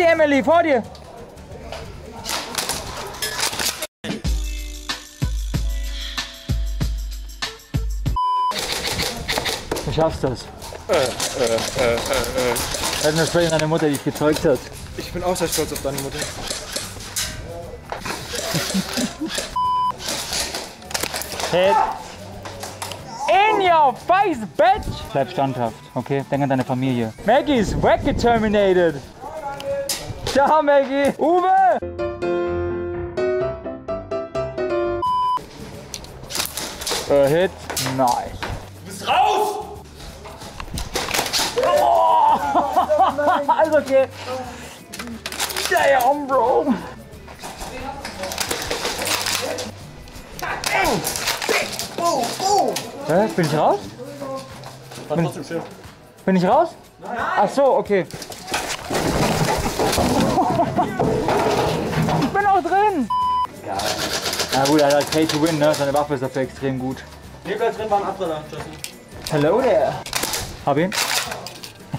Emily, vor dir. Du schaffst das. Äh, äh, äh, äh. Das ist eine Mutter, die dich gezeugt hat. Ich bin auch sehr stolz auf deine Mutter. Hit. In your face, bitch! Bleib standhaft, okay? Denk an deine Familie. Maggie ist weggeterminated. Ciao, Maggie. Uwe! Äh, Hit. Nice. Du bist raus! Also okay. Damn, Bro. Hä? Bin ich raus? Schön. Bin ich raus? Nein. Ach so, okay. Na gut, er hat halt Pay to Win, ne? Seine Waffe ist dafür extrem gut. Nee, bleib drin, war ein Abrenner. Hello there. Hab ihn.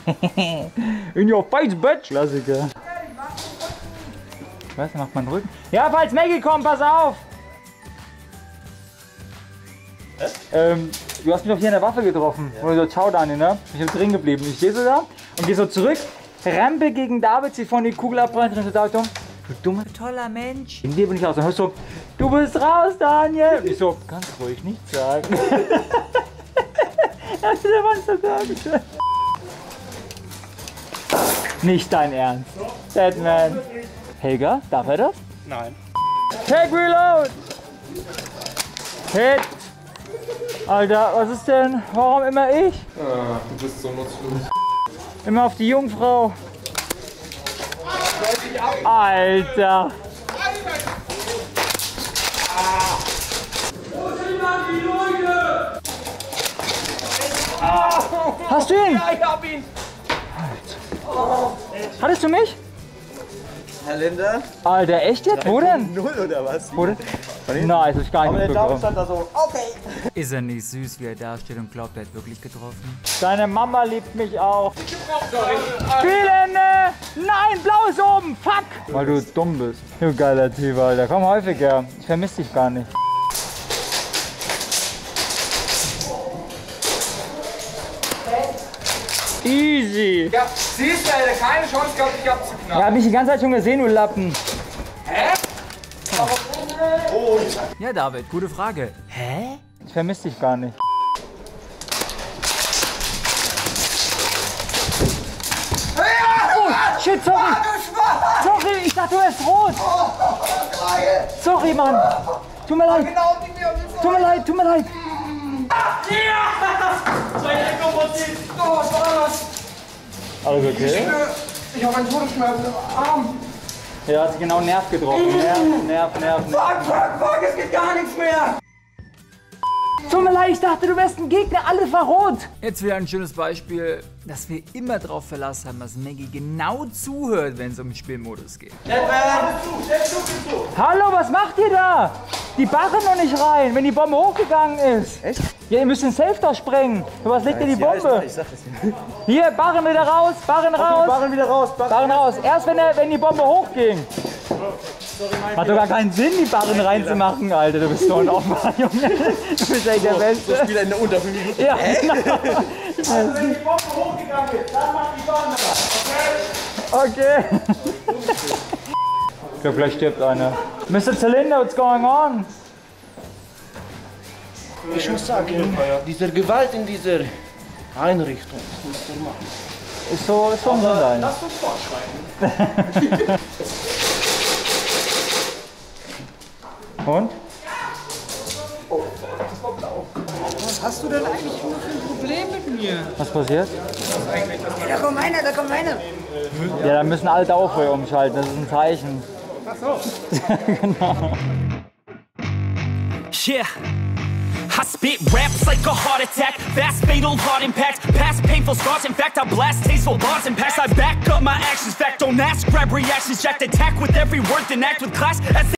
In your face, bitch. Klassiker. Was, er macht meinen Rücken? Ja, falls Maggie kommt, pass auf. Ähm, du hast mich doch hier an der Waffe getroffen. Ja. Und so, ciao Daniel, ne? Ich bin drin geblieben. Ich stehe so da und gehe so zurück, rampe gegen David, sie von die Kugel abbrennt und so David, du dummer, toller Mensch. In dir bin ich raus. Und hörst so, du bist raus, Daniel. Und ich so, ganz ruhig nichts sagen. Hast du der Mann sogar Nicht dein Ernst. Batman. Helga, darf er das? Nein. Take Reload! Hit! Alter, was ist denn? Warum immer ich? Ah, du bist so nutzlos. Immer auf die Jungfrau. Alter! Hast du ihn? Ja, ich hab ihn! Hattest du mich? Herr Linde? Alter, echt jetzt? Wo denn? Null oder was? Wo denn? Nein, das ist gar Aber nicht der mitbekommen. stand da so, okay. Ist er nicht süß, wie er dasteht und glaubt, er hat wirklich getroffen? Deine Mama liebt mich auch. Spielende! Nein, blau ist oben! Fuck! Weil du dumm bist. Du geiler Typ, Alter. Komm häufiger. Ich vermisse dich gar nicht. Easy. Ja, siehst du, Alter, keine Chance gehabt, dich abzuknappen. Er hat mich die ganze Zeit schon gesehen, du Lappen. Ja, David, gute Frage. Hä? Ich vermisse dich gar nicht. Shit, sorry. Sorry, ich dachte, du wärst rot. Sorry, Mann. Tut mir leid. Genau, Tut mir leid, tut mir leid. Oh, was war das? Alles okay? Ich hab einen Todesschmerz im Arm. Ja, hat sich genau einen Nerv getroffen. Nerv, Nerv, Nerv, Nerv. Fuck, fuck, fuck, es geht gar nichts mehr. Tut mir leid, ich dachte, du wärst ein Gegner. Alles war rot. Jetzt wieder ein schönes Beispiel, dass wir immer darauf Verlass haben, dass Maggie genau zuhört, wenn es um den Spielmodus geht. Hallo, was macht ihr da? Die barren noch nicht rein, wenn die Bombe hochgegangen ist. Echt? Ja, ihr müsst den Safe da sprengen. Was legt ihr die Bombe? ich sag das nicht. Hier, barren wieder raus, barren raus. Barren wieder raus. Barren raus. Erst wenn, der, wenn die Bombe hochging. Hat doch gar keinen Sinn, die Barren reinzumachen, Alter. Du bist so ein Opfer, Junge. Du bist echt der So Beste. Spieler in der unter 5 Minuten. Ja, genau. Wenn die Bombe hochgegangen ist, dann macht die Bahn das. Okay. Ich glaube, gleich stirbt einer. Mr. Zylinder, what's going on? Ich muss sagen, diese Gewalt in dieser Einrichtung ist nicht normal. Ist so, ist so Sein. Lass uns fortschreiten. Und? Was hast du denn eigentlich nur für ein Problem mit mir? Was passiert? Da kommt einer, da kommt einer. Ja, da müssen alle Dauerfeuer umschalten. Das ist ein Zeichen. Yeah. I spit raps like a heart attack, fast fatal heart impact, past painful scars. In fact, I blast tasteful bars and packs. I back up my actions. Fact, don't ask, grab reactions. Jacked attack with every word, then act with class. As